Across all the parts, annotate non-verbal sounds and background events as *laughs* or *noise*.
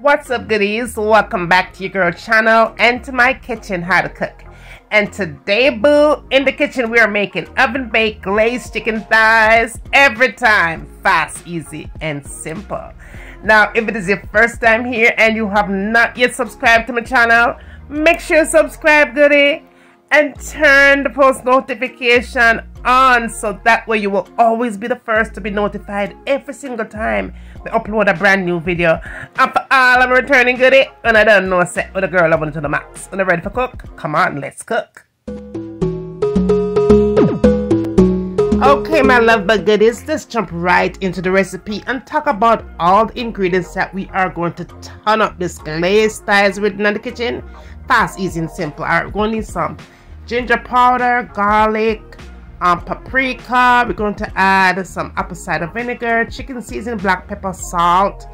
What's up goodies? Welcome back to your girl channel and to my kitchen how to cook. And today boo, in the kitchen we are making oven baked glazed chicken thighs every time. Fast, easy and simple. Now if it is your first time here and you have not yet subscribed to my channel, make sure you subscribe goodie and turn the post notification on so that way you will always be the first to be notified every single time we upload a brand new video. And for all I'm returning goodie, and I don't know set with a girl loving to the max. And I ready for cook? Come on, let's cook. Okay, my love but goodies, let's jump right into the recipe and talk about all the ingredients that we are going to turn up this glazed thighs with in the kitchen. Fast, easy, and simple. Alright, we're going to need some ginger powder, garlic, um, paprika. We're going to add some apple cider vinegar, chicken seasoning, black pepper, salt.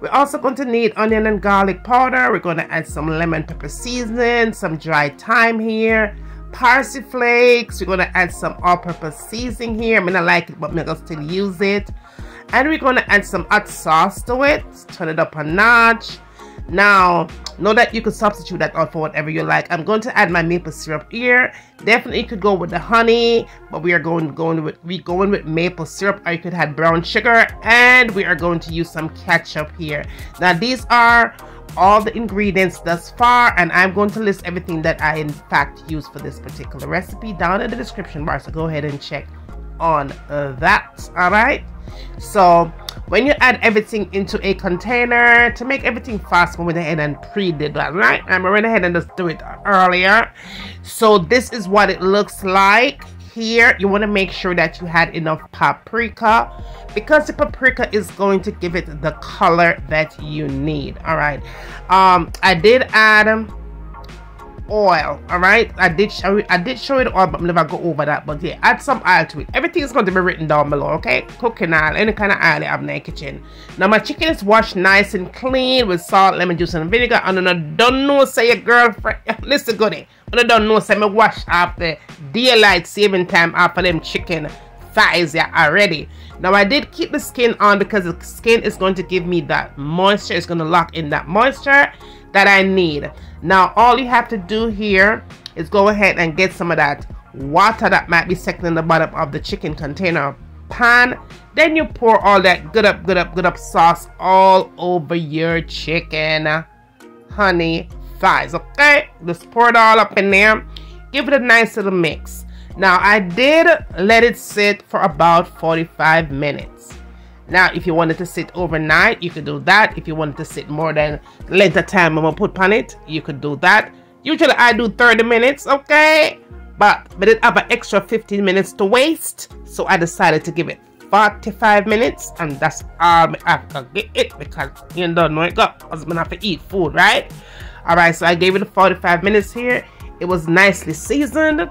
We're also going to need onion and garlic powder. We're going to add some lemon pepper seasoning, some dry thyme here, parsley flakes. We're going to add some all-purpose seasoning here. I mean, I like it, but I'm going to still use it. And we're going to add some hot sauce to it. Turn it up a notch. Now, know that you could substitute that out for whatever you like. I'm going to add my maple syrup here. Definitely could go with the honey, but we are going going with we going with maple syrup, or you could add brown sugar, and we are going to use some ketchup here. Now, these are all the ingredients thus far and I'm going to list everything that I in fact use for this particular recipe down in the description bar so go ahead and check on that all right so when you add everything into a container to make everything fast we went ahead and pre-did that right? I went ahead and just do it earlier. So this is what it looks like here. You want to make sure that you had enough paprika because the paprika is going to give it the color that you need all right? Um i did add oil all right i did show you i did show it the oil but never go over that. But yeah add some oil to it. Everything is going to be written down below okay? Cooking oil any kind of oil you have in the kitchen. Now my chicken is washed nice and clean with salt lemon juice and vinegar. And i don't know say your girlfriend *laughs* listen goody. I don't know say me wash after daylight saving time after them chicken thighs yeah already. Now i did keep the skin on because the skin is going to give me that moisture. It's going to lock in that moisture that I need. Now all you have to do here is go ahead and get some of that water that might be second in the bottom of the chicken container pan. Then you pour all that good up, good up, good up sauce all over your chicken honey thighs. Okay, just pour it all up in there. Give it a nice little mix. Now I did let it sit for about 45 minutes. Now, if you wanted to sit overnight, you could do that. If you wanted to sit more than length of time I'm gonna put on it, you could do that. Usually I do 30 minutes, okay? But but it have an extra 15 minutes to waste, so I decided to give it 45 minutes, and that's all I have to get it because you don't know it got husband have to eat food, right? Alright, so I gave it 45 minutes here. It was nicely seasoned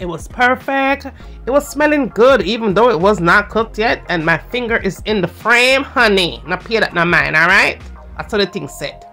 it was perfect. It was smelling good even though it was not cooked yet. And my finger is in the frame, honey. Now pay that not mine, alright? That's how the thing said.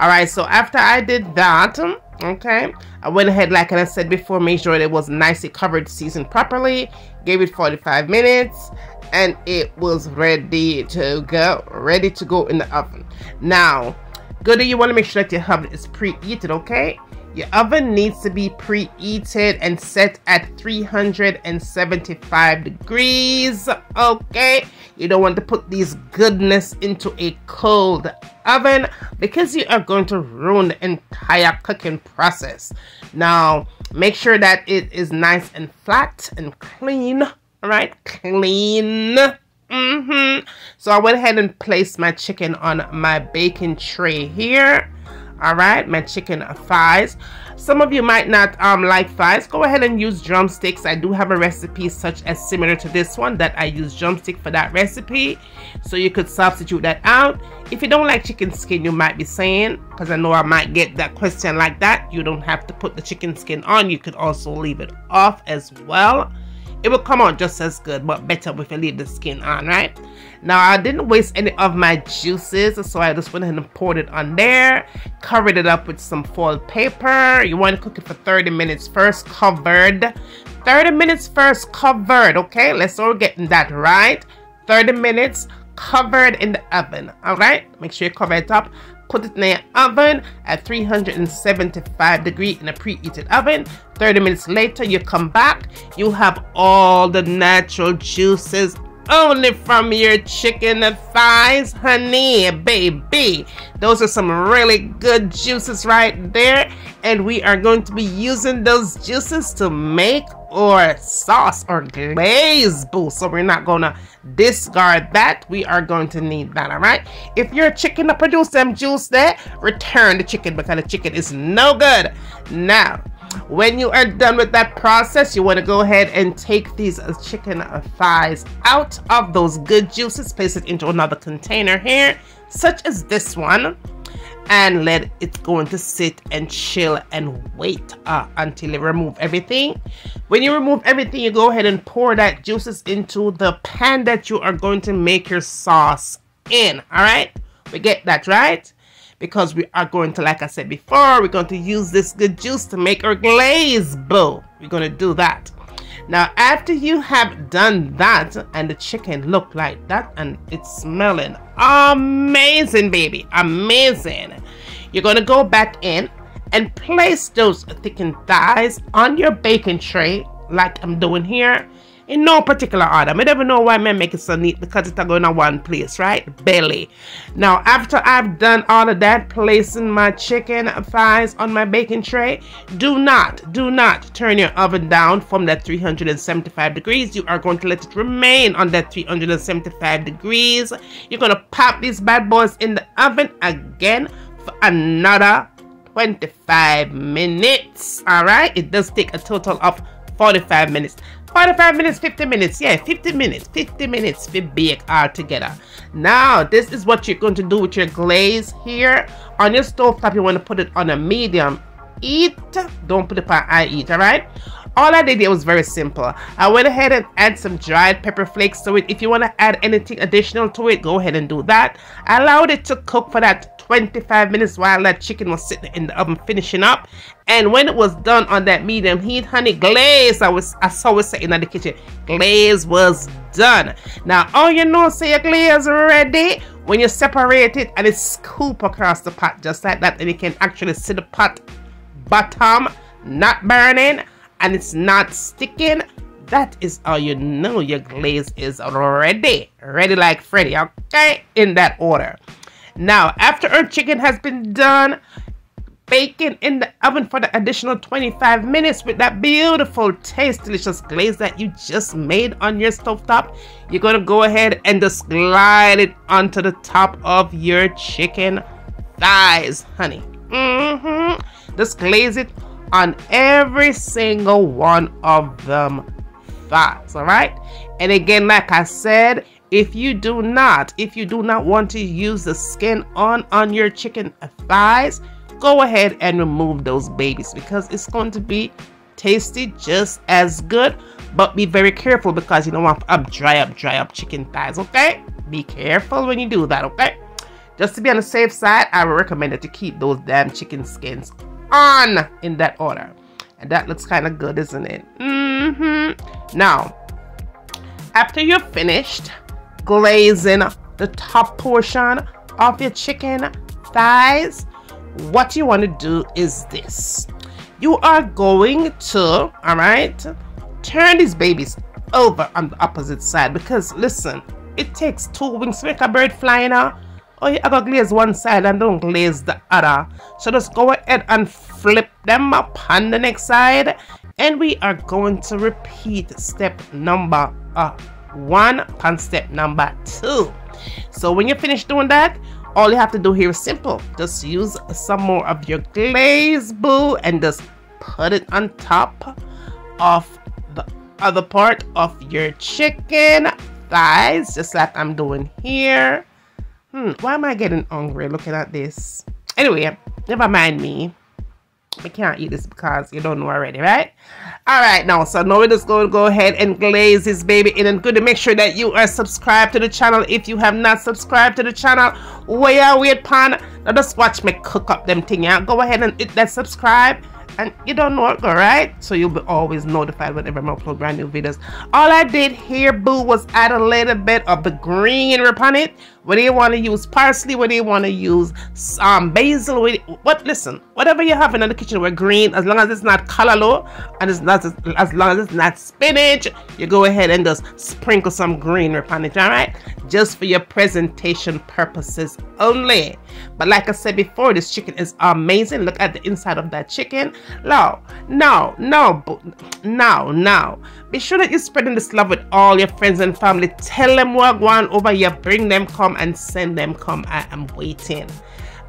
Alright, so after I did that, okay, I went ahead, like I said before, made sure it was nicely covered, seasoned properly, gave it 45 minutes, and it was ready to go. Ready to go in the oven. Now, good, you want to make sure that your oven is preheated, okay? Your oven needs to be preheated and set at 375 degrees. Okay, you don't want to put these goodness into a cold oven because you are going to ruin the entire cooking process. Now, make sure that it is nice and flat and clean. All right, clean. Mm -hmm. So I went ahead and placed my chicken on my baking tray here all right my chicken thighs. Some of you might not um, like thighs. Go ahead and use drumsticks. I do have a recipe such as similar to this one that i use drumstick for that recipe. So you could substitute that out. If you don't like chicken skin you might be saying because i know i might get that question like that you don't have to put the chicken skin on. You could also leave it off as well it will come out just as good but better if you leave the skin on right? Now I didn't waste any of my juices so I just went ahead and poured it on there covered it up with some foil paper. You want to cook it for 30 minutes first covered. 30 minutes first covered okay? Let's start getting that right? 30 minutes covered in the oven. All right, make sure you cover it up. Put it in the oven at 375 degree in a preheated oven. 30 minutes later, you come back. You have all the natural juices only from your chicken thighs, honey, baby. Those are some really good juices right there. And we are going to be using those juices to make or sauce or glaze boo. So we're not gonna discard that. We are going to need that, all right? If your chicken to produce them juice there, return the chicken because the chicken is no good. Now, when you are done with that process, you want to go ahead and take these chicken thighs out of those good juices, place it into another container here, such as this one, and let it go into sit and chill and wait uh, until you remove everything. When you remove everything, you go ahead and pour that juices into the pan that you are going to make your sauce in. All right, we get that right because we are going to, like I said before, we're going to use this good juice to make our glaze bowl. We're going to do that. Now, after you have done that and the chicken look like that and it's smelling amazing, baby, amazing, you're to go back in and place those thickened thighs on your baking tray like I'm doing here in no particular order. I never know why I make it so neat because it's going to one place, right? Belly. Now, after I've done all of that, placing my chicken thighs on my baking tray, do not, do not turn your oven down from that 375 degrees. You are going to let it remain on that 375 degrees. You're going to pop these bad boys in the oven again for another 25 minutes. All right, it does take a total of 45 minutes. 45 minutes, 50 minutes. Yeah, 50 minutes. 50 minutes to bake all together. Now, this is what you're going to do with your glaze here. On your stove top, you want to put it on a medium heat. Don't put it on high heat, alright? All I did it was very simple. I went ahead and add some dried pepper flakes to it. If you want to add anything additional to it, go ahead and do that. I allowed it to cook for that 25 minutes while that chicken was sitting in the oven finishing up. And when it was done on that medium heat, honey, glaze, I was I saw it sitting in the kitchen. Glaze was done. Now, all you know, say your glaze ready when you separate it and it scoop across the pot just like that. And you can actually see the pot bottom not burning and it's not sticking. That is how you know your glaze is ready. Ready like Freddy, okay? In that order. Now, after our chicken has been done, baking in the oven for the additional 25 minutes with that beautiful, taste delicious glaze that you just made on your stove top, you're gonna go ahead and just glide it onto the top of your chicken thighs, honey. Mm-hmm. Just glaze it on every single one of them thighs, all right? And again, like I said, if you do not, if you do not want to use the skin on on your chicken thighs, go ahead and remove those babies because it's going to be tasty just as good. But be very careful because you don't want to dry up, dry up chicken thighs, okay? Be careful when you do that, okay? Just to be on the safe side, I would recommend that you keep those damn chicken skins on in that order. And that looks kind of good, isn't it? Mm-hmm. Now, after you're finished, glazing the top portion of your chicken thighs, what you want to do is this. You are going to, all right, turn these babies over on the opposite side because listen, it takes two wings to make a bird fly now. Oh, you to glaze one side and don't glaze the other. So just go ahead and flip them up on the next side. And we are going to repeat step number uh, one on step number two. So when you finish doing that, all you have to do here is simple. Just use some more of your glaze boo and just put it on top of the other part of your chicken thighs, just like I'm doing here. Hmm, why am I getting hungry looking at this? Anyway, never mind me. We can't eat this because you don't know already, right? All right, now, so now we're just going to go ahead and glaze this baby in and good to make sure that you are subscribed to the channel. If you have not subscribed to the channel, where wait pan. Now just watch me cook up them thing. Yeah, go ahead and hit that subscribe and you don't know it, right? So you'll be always notified whenever I upload brand new videos. All I did here, boo, was add a little bit of the green upon it. Whether you want to use parsley, whether you want to use um, basil, what? Listen, whatever you have in the kitchen with green, as long as it's not callaloo and it's not as long as it's not spinach, you go ahead and just sprinkle some green upon it. All right, just for your presentation purposes only. But like I said before, this chicken is amazing. Look at the inside of that chicken. No, no, no, no, no. Be sure that you're spreading this love with all your friends and family. Tell them what going over here. Bring them, come and send them, come. I am waiting.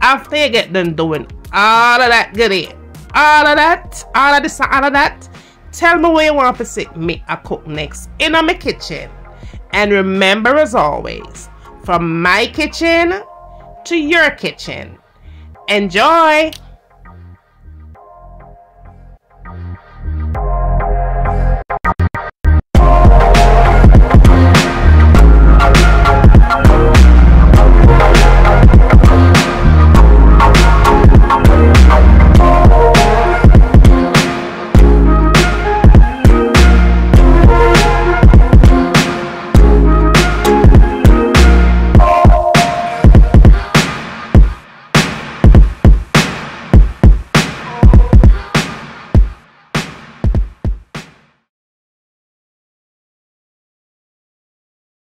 After you get done doing all of that goodie, all of that, all of this, all of that, tell me where you want to see me I cook next in my kitchen. And remember as always, from my kitchen to your kitchen. Enjoy!